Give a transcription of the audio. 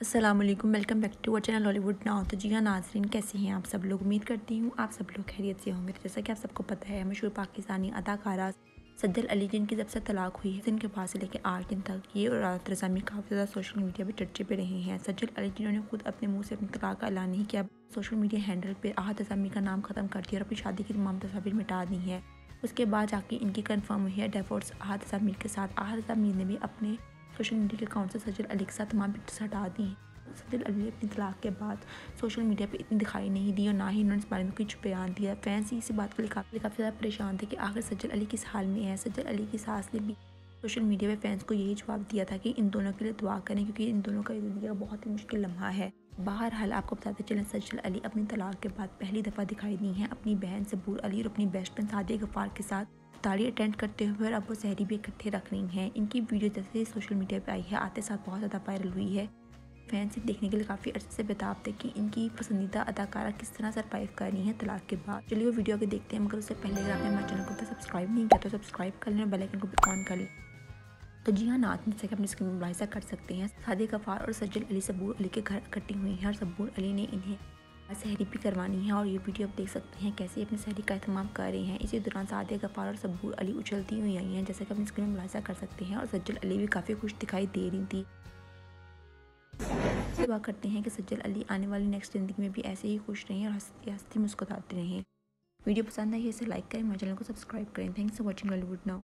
Aslam welcome back to our channel Hollywood now तो जी हाँ नाजरीन, कैसे हैं आप सब लोग? उम्मीद करती हूँ आप सब लोग खैरियत से होंगे। तो जैसा कि आप सबको पता है, मशहूर पाकिस्तानी अदाकारा सज्जल अली, जिनकी जब से तलाक हुई है दिन के बाद से लेकर आठ दिन तक ये और रात रजामी काफ़ी ज़्यादा सोशल मीडिया पर चर्चे पे रहे हैं। सज्जल अली जिन्होंने खुद अपने मुँह से अपने तलाक का ऐलान नहीं किया, सोशल मीडिया हैंडल पर आहत रजामी का नाम ख़त्म कर दिया और अपनी शादी की तमाम तस्वीर मिटा दी है। उसके बाद जाके इनकी कन्फर्म हुई है डेफोर्स आहत रजामी के साथ आहत रजामी ने भी अपने सोशल मीडिया के अकाउंट से सज्जल अली के साथ तमाम पिक्चर्स हटा दी हैं। सज्जल अली अपनी तलाक के बाद सोशल मीडिया पर इतनी दिखाई नहीं दी और ना ही उन्होंने इस बारे में कुछ बयान दिया। फैंस इसी बात के लिए काफ़ी ज़्यादा परेशान थे कि आखिर सज्जल अली किस हाल में है? सज्जल अली की सास ने भी सोशल मीडिया पे फैंस को यही जवाब दिया था कि इन दोनों के लिए दुआ करें क्योंकि इन दोनों का ज़िंदगी का बहुत ही मुश्किल लम्हा है। बहरहाल आपको बताते चलें सजल अली अपनी तलाक के बाद पहली दफ़ा दिखाई दी हैं। अपनी बहन सबूर अली और अपनी बेस्ट फ्रेंड सादिया गफ़ार के साथ तारी अटेंड करते हुए और अब वो सहरी भी इकट्ठे रख रही हैं। इनकी वीडियो जैसे सोशल मीडिया पे आई है, आते साथ बहुत ज़्यादा वायरल हुई है। फैंस देखने के लिए काफ़ी अर्से से बेताब थे कि इनकी पसंदीदा अदाकारा किस तरह सरवाइव कर रही है तलाक के बाद। चलिए वो वीडियो के देखते हैं, मगर उससे पहले अगर आपने हमारे चैनल को सब्सक्राइब नहीं किया तो सब्सक्राइब कर लें और बेलाइकन को भी ऑन कर लें। तो जी हाँ नात जैसे कि अपनी स्क्रीन मुलाजा कर सकते हैं। सादी गफ़ार और सज्जल अली सबूर अली के घर इकट्ठी हुई हैं और सबूर अली ने इन्हें सहरी भी करवानी है और ये वीडियो आप देख सकते हैं कैसे अपनी सहरी का अहतमाम कर रहे हैं। इसी दौरान सादिया गफ़ार और सबूर अली उछलती हुई आई हैं, जैसे कि अपनी स्क्रीन में मुलाजा कर सकते हैं और सज्जल अली भी काफ़ी खुश दिखाई दे रही थी। दुआ करते हैं कि सज्जल अली आने वाली नेक्स्ट ज़िंदगी में भी ऐसे ही खुश रहें और हंसती हंसती मुस्कुराते रहें। वीडियो पसंद आई है इसे लाइक करें, मेरे चैनल को सब्सक्राइब करें। Thanks for watching Bollywood now